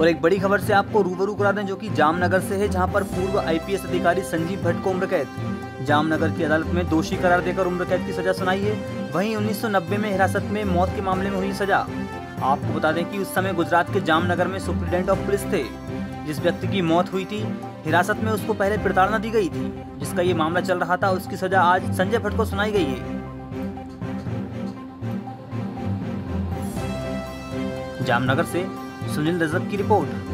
और एक बड़ी खबर से आपको रूबरू करा दें जो कि जामनगर से है, जहाँ पर पूर्व आईपीएस अधिकारी संजीव भट्ट को उम्र कैद जामनगर की अदालत में दोषी करार देकर उम्र कैद की सजा सुनाई है। वहीं 1990 में हिरासत में मौत के मामले में हुई सजा। आपको बता दें कि उस समय गुजरात के जामनगर में सुप्रिटेंडेंट ऑफ़ पुलिस थे। जिस व्यक्ति की मौत हुई थी, हिरासत में उसको पहले प्रताड़ना दी गई थी। जिसका ये मामला चल रहा था, उसकी सजा आज संजय भट्ट को सुनाई गई है। जामनगर से सुनील रजक की रिपोर्ट।